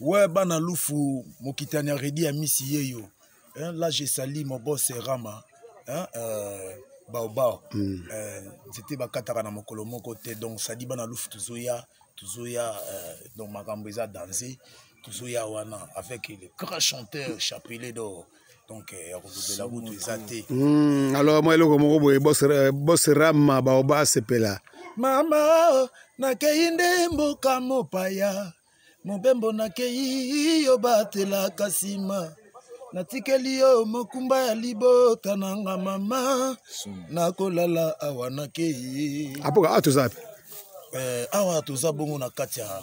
we bana lufu mokitani ya redi ya misi ye yo hein, là je sali mobose rama hein, euh, baobao mm. euh, nzete bakataka na mokolo moko te donc sadi bana lufu tozoya tozoya euh, donc makambo eza danse tozoya wana avec le grand chanteur chapelet d'or donc eh, ya kolobela kutu eza te hmm, alors mwa eloko moko boye bos rama baoba asepela mama nakei nde mboka mopaya mobembo nakei yo batelaka nsima natikeli yo mokumba ya libota na nga mama nakolala awa nakei apoka awa toza pe eh, awa toza bongo na kati ya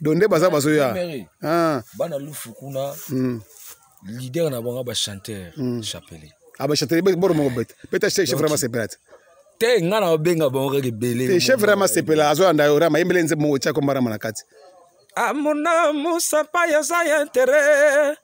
donc nde baza bazoya ah. bana lufu kuna hmm. leader na bango bachanteur hmm. chapele abachanteur ah, boro moko bete peta chef vraiment sepela te te nga na obenga bango kaka ebele te chef vraiment sepela azoyanda yo rama yembele nzembo moko tia kombarama na kati amona mosapa yaza ya interet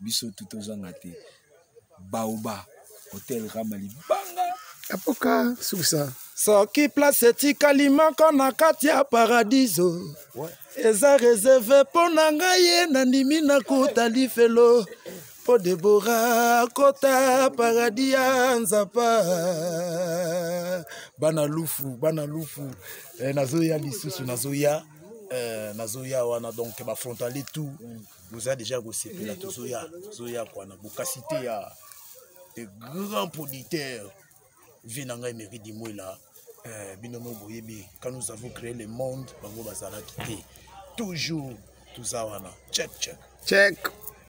biso tu tozanga te baoba hotel rama libanga apoka susa soki place etikali moko na kati ya paradiso ouais. eza reserve mpo na ngai ye nandimi nakuta lifelo mpo debora kota paradi ya nzapa bana lufu bana lufu eh, nazoya lisusu nazoya eh, nazoya wana donc bafrontalier tout boza deja kosepela tozoya tozoya kwana bokasi te ya de grand producteur vie na ngai mairie dimwela eh, bino mo boyebi quand nous avons créé le monde bango bazalaki te toujours toza wana check check check